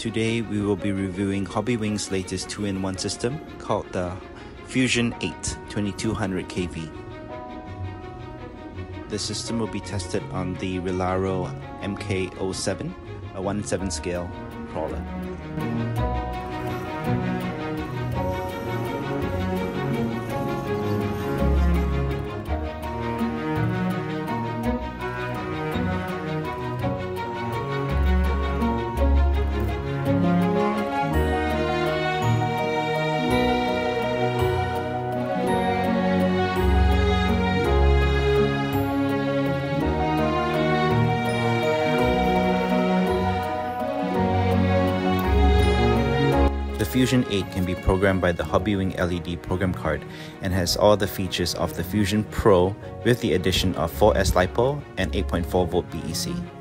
Today we will be reviewing Hobbywing's latest 2-in-1 system called the Fusion 8 2200 kV. The system will be tested on the Rlaaro MK07, a 1-7 scale crawler. Fusion 8 can be programmed by the Hobbywing LED program card and has all the features of the Fusion Pro with the addition of 4S LiPo and 8.4 volt BEC.